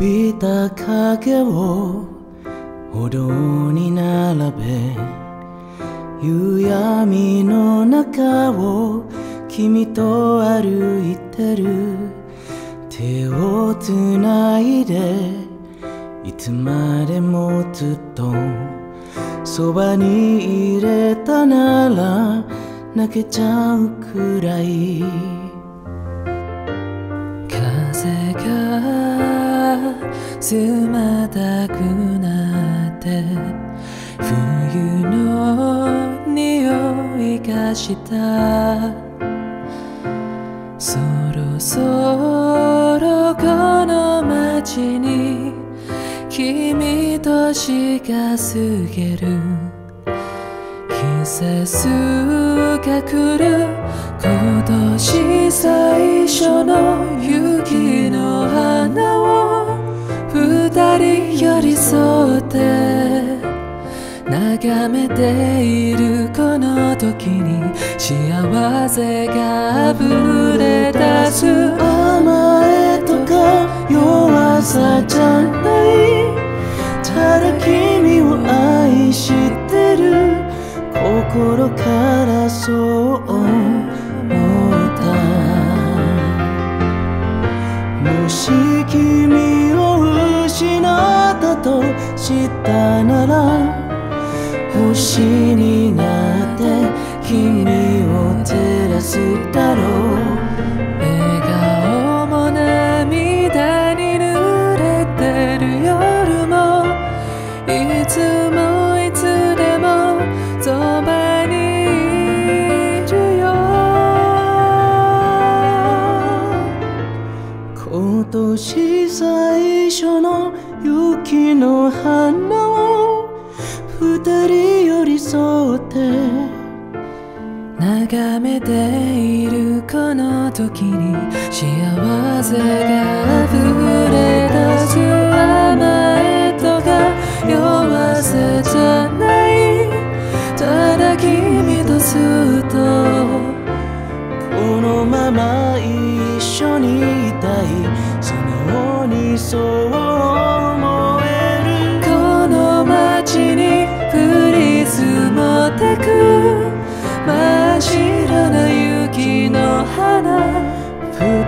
びた影を歩道に並べ夕闇の中を君と歩いてる。手をつないでいつまでもずっとそばにいれたなら泣けちゃうくらい。冷たくなって冬の匂いがした。そろそろこの街に君と年が過ぎる。季節が来る。今年最初の雪の花を二人寄り添って眺めているこの時に幸せが溢れ出す。甘えとか弱さじゃない。ただ君を愛してる。心からそうと知ったなら星になって君を照らすだろう。笑顔も涙に濡れてる夜もいつもの花を二人寄り添って眺めているこの時に幸せが溢れ出す甘えとか弱さじゃない。ただ君とずっとこのまま一緒にいたい。素直にそう。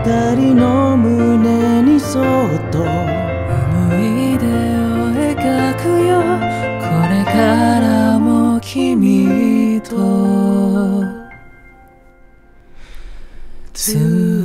人の胸にそっと。思い出を描くよ。これからも君とずっと。